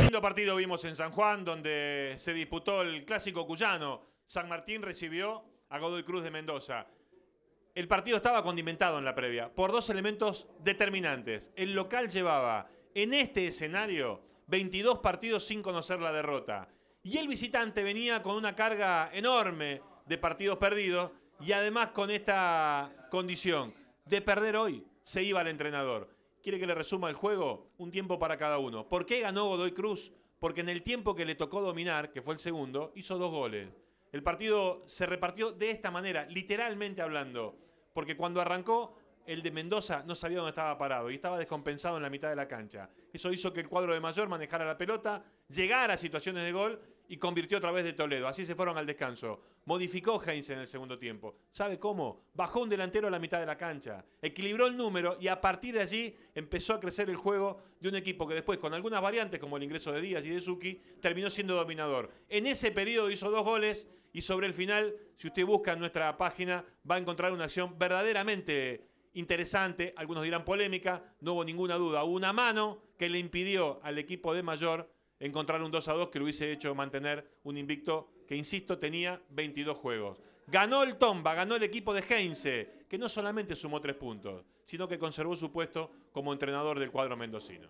Lindo partido vimos en San Juan, donde se disputó el clásico cuyano. San Martín recibió a Godoy Cruz de Mendoza. El partido estaba condimentado en la previa por dos elementos determinantes. El local llevaba en este escenario 22 partidos sin conocer la derrota. Y el visitante venía con una carga enorme de partidos perdidos y además con esta condición de perder hoy se iba al entrenador. ¿Quiere que le resuma el juego? Un tiempo para cada uno. ¿Por qué ganó Godoy Cruz? Porque en el tiempo que le tocó dominar, que fue el segundo, hizo dos goles. El partido se repartió de esta manera, literalmente hablando, porque cuando arrancó el de Mendoza no sabía dónde estaba parado y estaba descompensado en la mitad de la cancha. Eso hizo que el cuadro de Mayor manejara la pelota, llegara a situaciones de gol y convirtió otra vez de Toledo. Así se fueron al descanso. Modificó Heinz en el segundo tiempo. ¿Sabe cómo? Bajó un delantero a la mitad de la cancha, equilibró el número y a partir de allí empezó a crecer el juego de un equipo que después, con algunas variantes como el ingreso de Díaz y de Zucchi, terminó siendo dominador. En ese periodo hizo dos goles y sobre el final, si usted busca en nuestra página, va a encontrar una acción verdaderamente interesante, algunos dirán polémica, no hubo ninguna duda, hubo una mano que le impidió al equipo de Mayor encontrar un 2 a 2 que lo hubiese hecho mantener un invicto que, insisto, tenía 22 juegos. Ganó el Tomba, ganó el equipo de Heinze, que no solamente sumó tres puntos, sino que conservó su puesto como entrenador del cuadro mendocino.